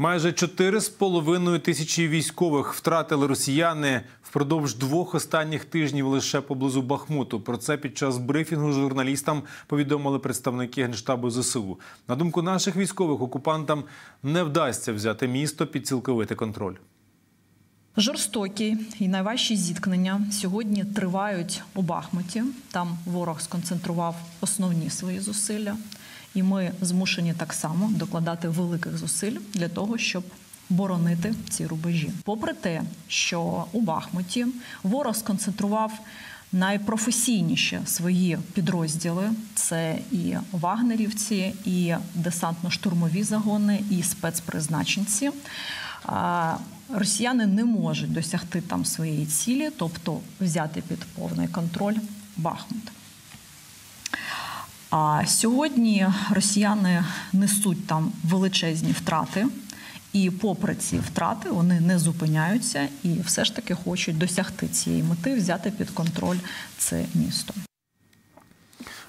Майже 4,5 тисячі військових втратили росіяни впродовж двох останніх тижнів лише поблизу Бахмуту. Про це під час брифінгу журналістам повідомили представники генштабу ЗСУ. На думку наших військових, окупантам не вдасться взяти місто під цілковитий контроль. Жорстокі і найважчі зіткнення сьогодні тривають у Бахмуті. Там ворог сконцентрував основні свої зусилля, і ми змушені так само докладати великих зусиль для того, щоб боронити ці рубежі. Попри те, що у Бахмуті ворог сконцентрував найпрофесійніші свої підрозділи: це і вагнерівці, і десантно-штурмові загони, і спецпризначенці. Росіяни не можуть досягти там своєї цілі, тобто взяти під повний контроль Бахмут. А сьогодні росіяни несуть там величезні втрати, і, попри ці втрати, вони не зупиняються і все ж таки хочуть досягти цієї мети, взяти під контроль це місто.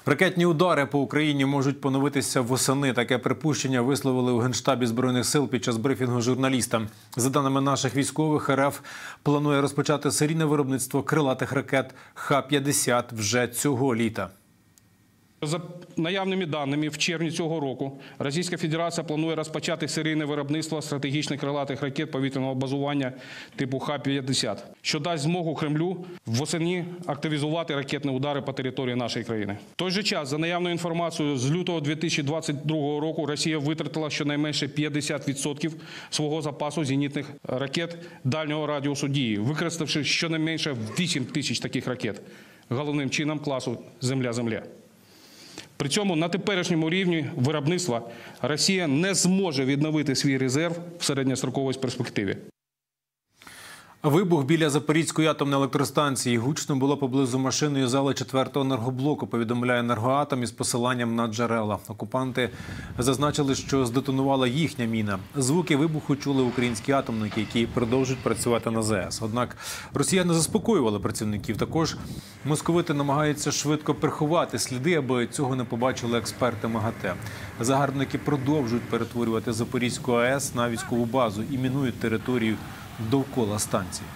Ракетні удари по Україні можуть поновитися восени. Таке припущення висловили у генштабі збройних сил під час брифінгу журналістам. За даними наших військових, РФ планує розпочати серійне виробництво крилатих ракет Х-50 вже цього літа. За наявними даними, в червні цього року Російська Федерація планує розпочати серійне виробництво стратегічних крилатих ракет повітряного базування типу Х-50, що дасть змогу Кремлю восені активізувати ракетні удари по території нашої країни. В той же час, за наявною інформацією, з лютого 2022 року Росія витратила щонайменше 50% свого запасу зенітних ракет дальнього радіусу дії, використавши щонайменше 8 тисяч таких ракет, головним чином класу Земля-Земля. При цьому на теперішньому рівні виробництва Росія не зможе відновити свій резерв в середньостроковій перспективі. Вибух біля Запорізької атомної електростанції гучно було поблизу машинної зали 4-го енергоблоку. Повідомляє енергоатом із посиланням на джерела. Окупанти зазначили, що здетонувала їхня міна. Звуки вибуху чули українські атомники, які продовжують працювати на ЗС. Однак росіяни заспокоювали працівників. Також московити намагаються швидко приховати сліди, аби цього не побачили експерти МАГАТЕ. Загарбники продовжують перетворювати Запорізьку АЕС на військову базу і мінують територію довкола станції.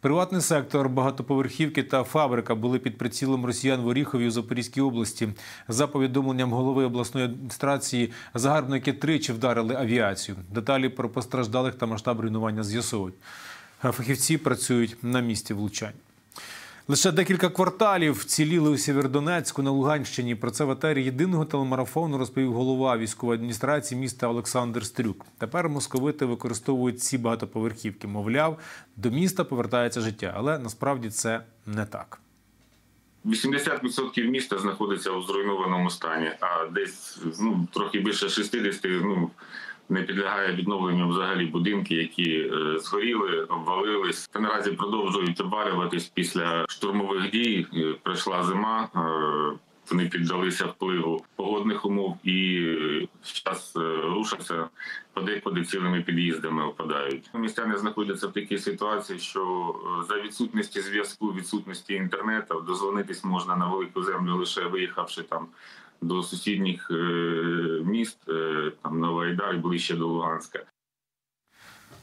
Приватний сектор, багатоповерхівки та фабрика були під прицілом росіян в Оріхові у Запорізькій області. За повідомленням голови обласної адміністрації, загарбники тричі вдарили авіацію. Деталі про постраждалих та масштаб руйнування з'ясовують. Фахівці працюють на місці влучань. Лише декілька кварталів вціліли у Сєвєродонецьку на Луганщині. Про це в етері єдиного телемарафону розповів голова військової адміністрації міста Олександр Стрюк. Тепер московити використовують ці багатоповерхівки. Мовляв, до міста повертається життя, але насправді це не так. 80% міста знаходиться у зруйнованому стані, а десь ну трохи більше 60% ну не підлягає відновленню взагалі будинки, які е, згоріли, обвалились. Та наразі продовжують обвалюватись після штурмових дій. Е, прийшла зима. Е, вони піддалися впливу погодних умов і зараз рушаться подекуди цілими під'їздами. Опадають. Містяни знаходяться в такій ситуації, що за відсутності зв'язку, відсутності інтернету, дозвонитись можна на велику землю, лише виїхавши там до сусідніх міст, і ближче до Луганська.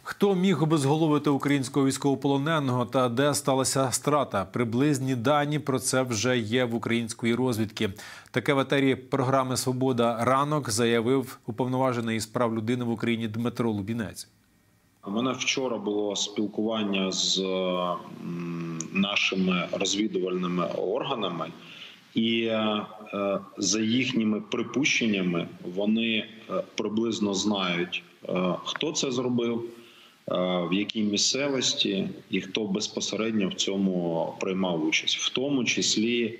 Хто міг обезголовити українського військовополоненого та де сталася страта? Приблизні дані про це вже є в української розвідки. Таке в етері програми Свобода ранок заявив уповноважений із прав людини в Україні Дмитро Лубінець. У мене вчора було спілкування з нашими розвідувальними органами. І е, за їхніми припущеннями вони е, приблизно знають, е, хто це зробив, в якій місцевості і хто безпосередньо в цьому приймав участь, в тому числі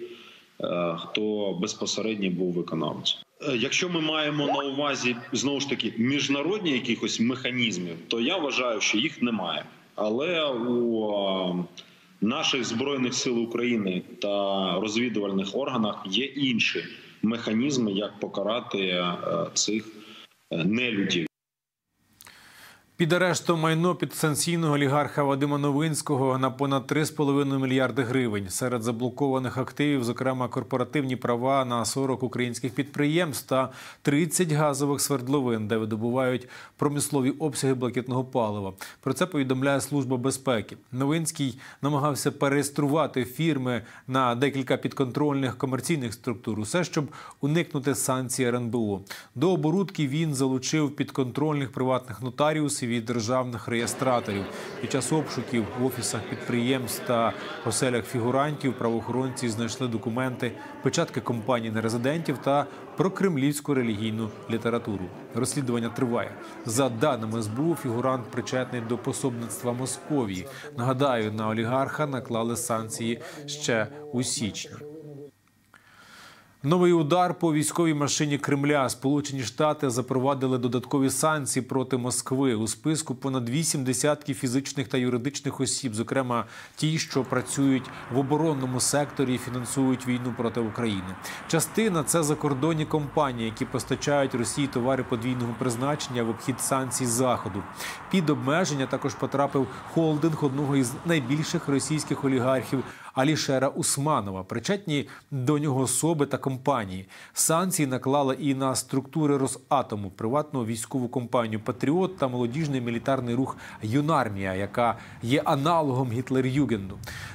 хто безпосередньо був виконавцем. Якщо ми маємо на увазі знову ж таки міжнародні якихось механізмів, то я вважаю, що їх немає. Але у наших збройних сил України та розвідувальних органах є інші механізми, як покарати е, цих е, нелюдів. Під арештом майно підсанкційного олігарха Вадима Новинського на понад 3,5 мільярди гривень. Серед заблокованих активів, зокрема, корпоративні права на 40 українських підприємств та 30 газових свердловин, де видобувають промислові обсяги блакитного палива. Про це повідомляє служба безпеки. Новинський намагався переєструвати фірми на декілька підконтрольних комерційних структур. Усе щоб уникнути санкцій РНБО. До оборудки він залучив підконтрольних приватних нотаріусів і державних реєстраторів. Під час обшуків в офісах підприємств та оселях фігурантів правоохоронці знайшли документи, печатки компаній нерезидентів та про кремлівську релігійну літературу. Розслідування триває. За даними СБУ, фігурант причетний до пособництва Московії. Нагадаю, на олігарха наклали санкції ще у січні. Новий удар по військовій машині Кремля. Сполучені Штати запровадили додаткові санкції проти Москви. У списку понад вісім десятків фізичних та юридичних осіб, зокрема ті, що працюють в оборонному секторі і фінансують війну проти України. Частина це закордонні компанії, які постачають Росії товари подвійного призначення в обхід санкцій заходу. Під обмеження також потрапив холдинг одного із найбільших російських олігархів. Алішера Усманова, причетні до нього особи та компанії. Санкції наклали і на структури Росатому, приватну військову компанію Патріот та молодіжний мілітарний рух Юнармія, яка є аналогом Гітлер-Югенду.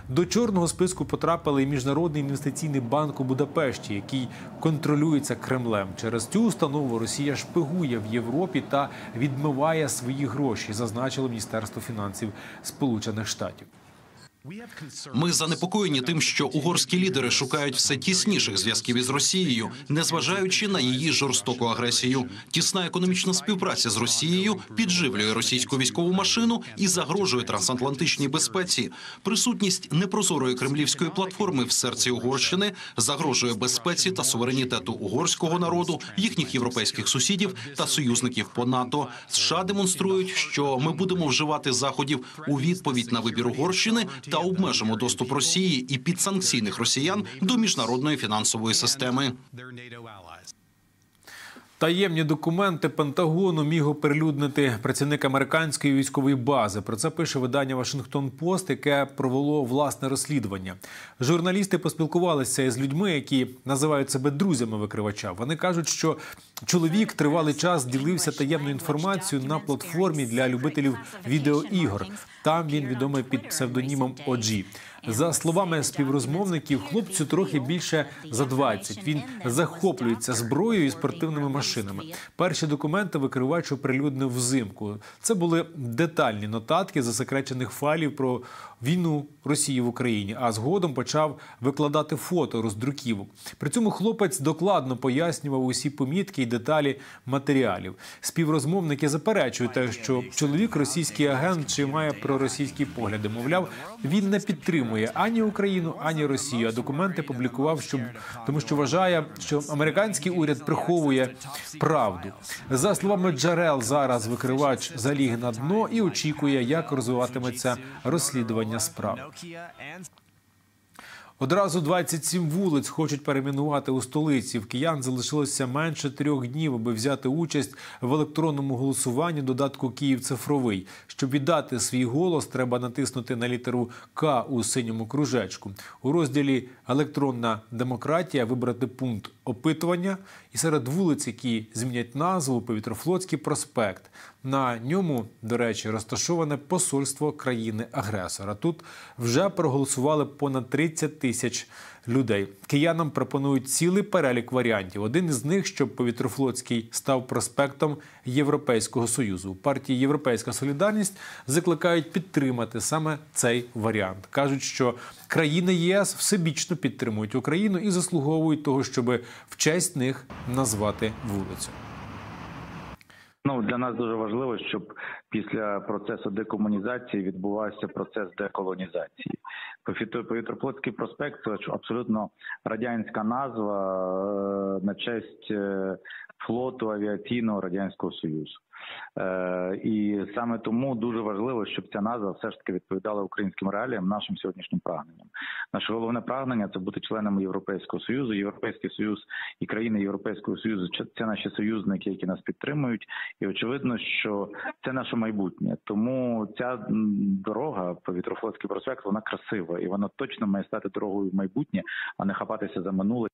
До чорного списку потрапили і міжнародний інвестиційний банк у Будапешті, який контролюється Кремлем. Через цю установу Росія шпигує в Європі та відмиває свої гроші, зазначило Міністерство фінансів Сполучених Штатів. Ми занепокоєні тим, що угорські лідери шукають все тісніших зв'язків із Росією, незважаючи на її жорстоку агресію. Тісна економічна співпраця з Росією підживлює російську військову машину і загрожує трансатлантичній безпеці. Присутність непрозорої кремлівської платформи в серці Угорщини загрожує безпеці та суверенітету угорського народу, їхніх європейських сусідів та союзників по НАТО. США демонструють, що ми будемо вживати заходів у відповідь на вибір Угорщини та обмежимо доступ Росії і підсанкційних росіян до міжнародної фінансової системи. Таємні документи Пентагону міг оприлюднити працівник американської військової бази. Про це пише видання Вашингтон Пост, яке провело власне розслідування. Журналісти поспілкувалися із людьми, які називають себе друзями викривача. Вони кажуть, що чоловік тривалий час ділився таємною інформацією на платформі для любителів відеоігор. Там він відомий під псевдонімом OG. За словами співрозмовників, хлопцю трохи більше за 20. Він захоплюється зброєю і спортивними машинами. Перші документи викривач оприлюднив взимку. Це були детальні нотатки засекречених файлів про війну Росії в Україні. А згодом почав викладати фото роздруківок. При цьому хлопець докладно пояснював усі помітки і деталі матеріалів. Співрозмовники заперечують те, що чоловік російський агент чи має проросійські погляди. Мовляв, він не підтримує ані Україну, ані Росію. А документи публікував, щоб тому, що вважає, що американський уряд приховує правду. За словами джерел, зараз викривач заліг на дно і очікує, як розвиватиметься розслідування справ. Одразу 27 вулиць хочуть перейменувати у столиці. В киян залишилося менше трьох днів, аби взяти участь в електронному голосуванні додатку Київ цифровий. Щоб віддати свій голос, треба натиснути на літеру К у синьому кружечку. У розділі Електронна демократія вибрати пункт опитування і серед вулиць, які змінять назву Повітрофлотський проспект. На ньому, до речі, розташоване посольство країни-агресора. Тут вже проголосували понад 30 тисяч людей. Киянам пропонують цілий перелік варіантів. Один із них, щоб Повітрофлотський став проспектом Європейського союзу. Партії Європейська Солідарність закликають підтримати саме цей варіант. кажуть, що країни ЄС всебічно підтримують Україну і заслуговують того, щоб в честь них назвати вулицю. Ну для нас дуже важливо, щоб після процесу декомунізації відбувався процес деколонізації. Повітрофлотський проспект це абсолютно радянська назва на честь флоту авіаційного радянського союзу. Е, і саме тому дуже важливо, щоб ця назва все ж таки відповідала українським реаліям, нашим сьогоднішнім прагненням. Наше головне прагнення це бути членами Європейського союзу. Європейський союз і країни Європейського союзу це наші союзники, які нас підтримують. І очевидно, що це наше майбутнє. Тому ця дорога повітрофлотський проспект, вона красива і вона точно має стати дорогою в майбутнє, а не хапатися за минуле.